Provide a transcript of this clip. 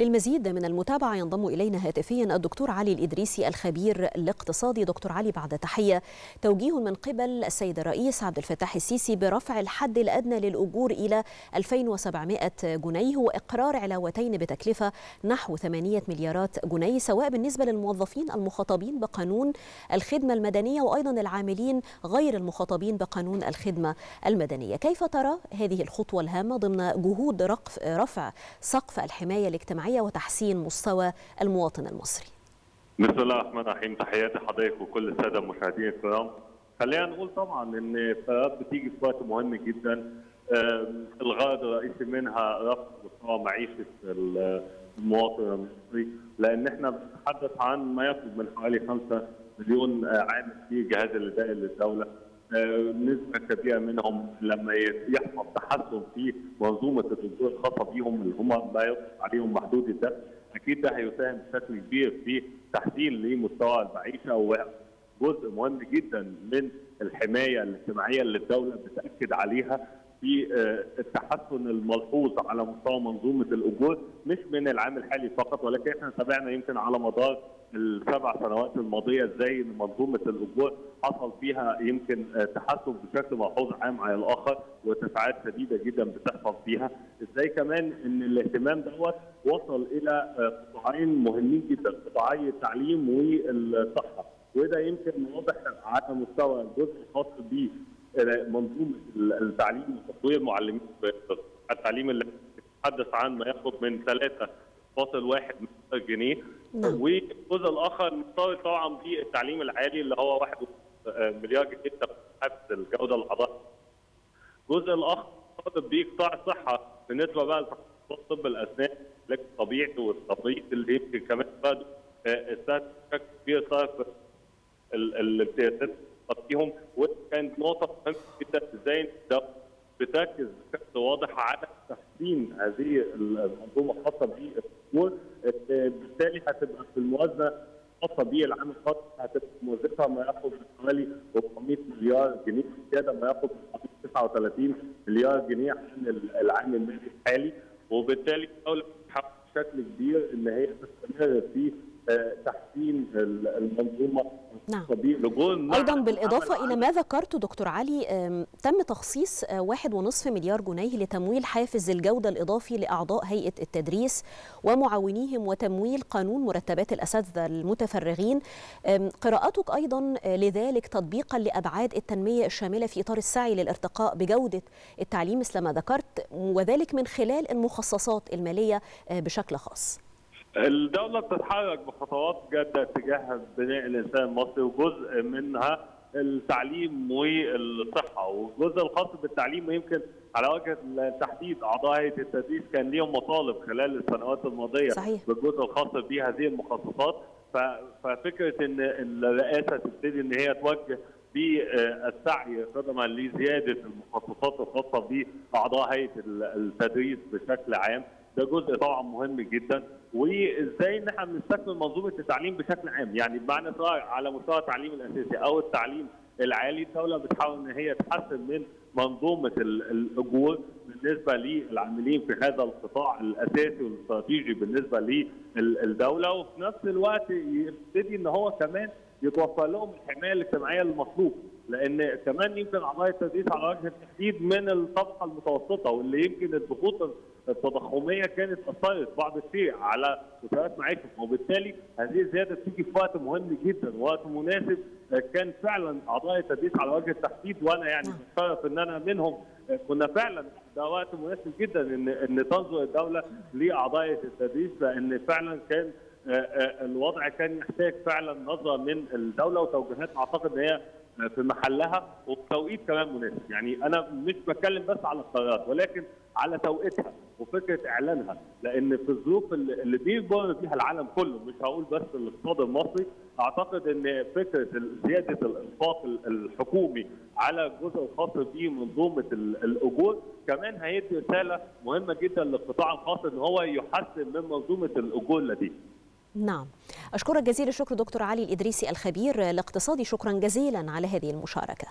للمزيد من المتابعة ينضم إلينا هاتفيا الدكتور علي الإدريسي الخبير الاقتصادي. دكتور علي بعد تحية توجيه من قبل السيد الرئيس عبد الفتاح السيسي برفع الحد الأدنى للأجور إلى 2700 جنيه وإقرار علاوتين بتكلفة نحو 8 مليارات جنيه سواء بالنسبة للموظفين المخاطبين بقانون الخدمة المدنية وأيضا العاملين غير المخاطبين بقانون الخدمة المدنية. كيف ترى هذه الخطوة الهامة ضمن جهود رفع سقف الحماية الاجتماعية وتحسين مستوى المواطن المصري. بسم الله الرحمن الرحيم تحياتي حضرتك وكل السادة المشاهدين الكرام. خلينا نقول طبعا إن القرارات بتيجي في وقت مهم جدا. الغرض الرئيسي منها رفع مستوى معيشة المواطن المصري لأن إحنا بنتحدث عن ما يقرب من حوالي 5 مليون عامل في جهاز الاداري للدولة. نسبة كبيرة منهم لما يحصل تحسن في منظومة الاجور الخاصة بهم اللي هم لا يطلق عليهم محدود الدخل أكيد ده هيساهم بشكل كبير في تحسين لمستوى المعيشة وجزء مهم جدا من الحماية الاجتماعية اللي الدولة بتأكد عليها في التحسن الملحوظ على مستوى منظومة الأجور مش من العام الحالي فقط ولكن إحنا تابعنا يمكن على مدار السبع سنوات الماضية إزاي منظومة الأجور حصل فيها يمكن تحسن بشكل ملحوظ عام على الآخر وارتفاعات شديدة جدا بتحصل فيها، إزاي كمان إن الاهتمام دوت وصل إلى قطاعين مهمين جدا قطاعي التعليم والصحة. وده يمكن واضح على مستوى الجزء الخاص ب منظومة التعليم وتطوير المعلمين التعليم اللي بتتحدث عن ما يقرب من 3.1 مليار جنيه نعم. والجزء الآخر مرتبط طبعا بالتعليم العالي اللي هو 1 مليار جنيه حفز الجودة الحضاريه. الجزء الآخر مرتبط بقطاع الصحه بالنسبة بقى لتخصصات طب الأسنان العلاج الطبيعي والتمريض اللي يمكن كمان بعد استهدف بشكل كبير صار الامتيازات فيهم وكانت نقطة مهمه جدا إزاي بتركز بشكل واضح على تحسين هذه المنظومة الخاصة بالامور بالتالي هتبقى في الموازنة الخاصة بالعام الخاص هتبقى موازنتها ما يقرب من حوالي 400 مليار جنيه زيادة ما يقرب من 39 مليار جنيه عن العام المالي الحالي. وبالتالي الدولة بتحاول بشكل كبير إن هي تستمر في تحسين المنظومة نعم. أيضا بالإضافة إلى ما ذكرته دكتور علي تم تخصيص واحد ونصف مليار جنيه لتمويل حافز الجودة الإضافي لأعضاء هيئة التدريس ومعاونيهم وتمويل قانون مرتبات الأساتذة المتفرغين. قراءتك أيضا لذلك تطبيقا لأبعاد التنمية الشاملة في إطار السعي للارتقاء بجودة التعليم مثل ما ذكرت وذلك من خلال المخصصات المالية بشكل خاص. الدولة بتتحرك بخطوات جادة تجاه بناء الإنسان المصري وجزء منها التعليم والصحة والجزء الخاص بالتعليم ويمكن على وجه التحديد أعضاء هيئة التدريس كان ليهم مطالب خلال السنوات الماضية صحيح. بالجزء الخاص بهذه المخصصات ففكرة إن الرئاسة تبتدي إن هي توجه بالسعي قدما لزيادة المخصصات الخاصة بأعضاء هيئة التدريس بشكل عام ده جزء طبعا مهم جدا. وإزاي إن إحنا بنستكمل منظومة التعليم بشكل عام؟ يعني بمعنى سواء على مستوى التعليم الأساسي أو التعليم العالي الدولة بتحاول إن هي تحسن من منظومة الاجور بالنسبة للعاملين في هذا القطاع الأساسي والاستراتيجي بالنسبة للدولة. وفي نفس الوقت يبتدي إن هو كمان يتوفر لهم الحماية الاجتماعية المطلوبة. لأن كمان يمكن أعضاء التدريس على وجه التحديد من الطبقة المتوسطة واللي يمكن الضغوط التضخمية كانت أثرت بعض الشيء على مستويات معيشتهم وبالتالي هذه الزيادة بتيجي في وقت مهم جدا وقت مناسب كان فعلا أعضاء التدريس على وجه التحديد وأنا يعني متشرف إن أنا منهم كنا فعلا ده وقت مناسب جدا إن إن تنظر الدولة لأعضاء التدريس لأن فعلا كان الوضع كان يحتاج فعلا نظرة من الدولة وتوجيهات أعتقد إن هي في محلها وبتوقيت كمان مناسب، يعني أنا مش بتكلم بس على القرارات ولكن على توقيتها وفكرة إعلانها لأن في الظروف اللي بيمر فيها العالم كله مش هقول بس الاقتصاد المصري أعتقد إن فكرة زيادة الإنفاق الحكومي على الجزء الخاص بمنظومه الأجور كمان هيدي رسالة مهمة جدا للقطاع الخاص إن هو يحسن من منظومة الأجور لديه. نعم. أشكرك جزيل الشكر دكتور علي الإدريسي الخبير. الاقتصادي شكرا جزيلا على هذه المشاركة.